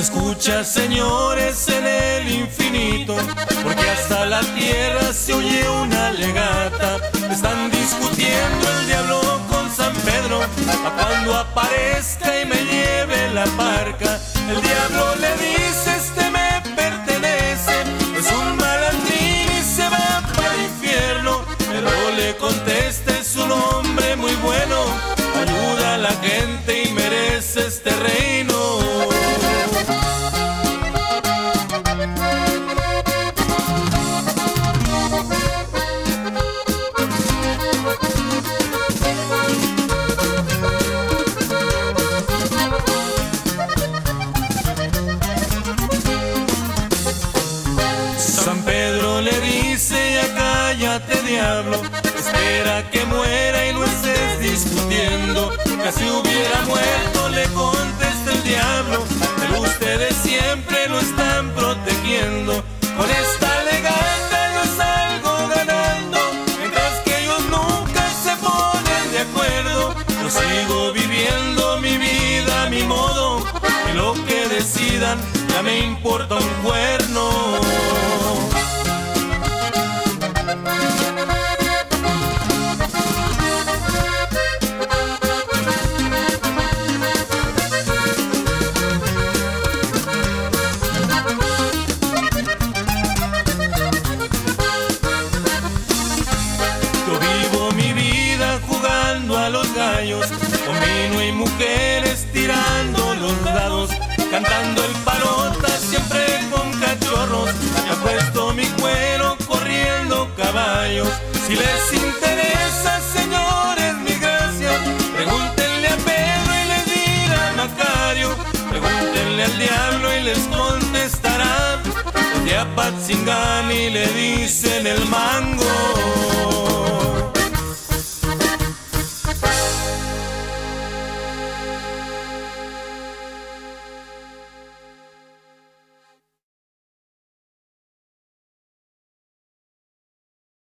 escucha, señores, en el infinito, porque hasta la tierra se oye una legata. Están discutiendo el diablo con San Pedro, a cuando aparezca y me lleve la parca. El diablo le cállate diablo, espera que muera y no estés discutiendo. Casi hubiera muerto, le contesta el diablo, pero ustedes siempre lo están protegiendo. Con esta legata yo salgo ganando, mientras que ellos nunca se ponen de acuerdo. Yo sigo viviendo mi vida a mi modo, y lo que decidan ya me importa un cuerno. Mujeres tirando los dados, cantando el palota siempre con cachorros. Me ha puesto mi cuero corriendo caballos. Si les interesa, señores, mi gracia, pregúntenle a Pedro y le dirán a Macario, pregúntenle al diablo y les contestarán. De Apatzingán y le dicen el mango.